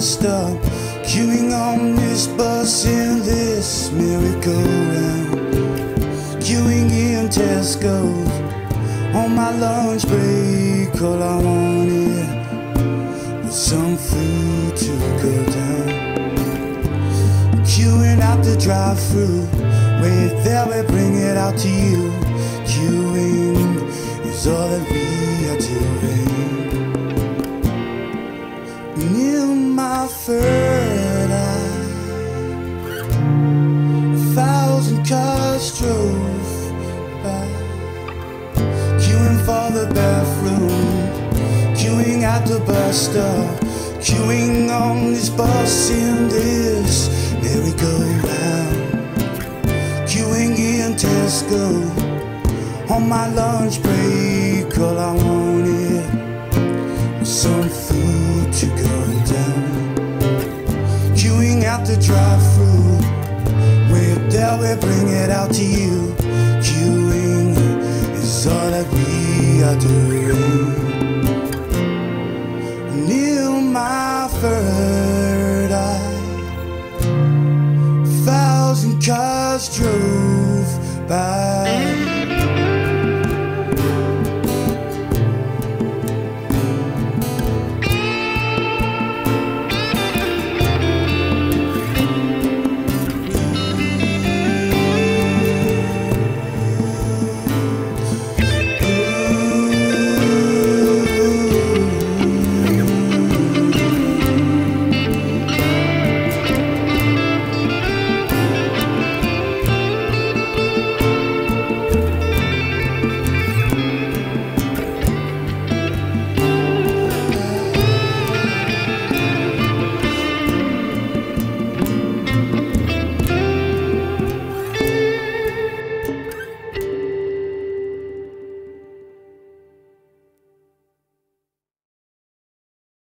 stop. Queuing on this bus in this merry-go-round. Queuing in Tesco's on my lunch break. All I wanted was some food to go down. Queuing at the drive-through. Wait there, we bring it out to you. Queuing is all that we are doing. Third eye, a thousand cars drove by, queuing for the bathroom, queuing at the bus stop, queuing on this bus in this. Merry-go-round, queuing in Tesco. On my lunch break. All I wanted was some food to go. Queuing out the drive-through, we're there, we bring it out to you. Queuing is all that we are doing. In my third eye, thousand cars drove by.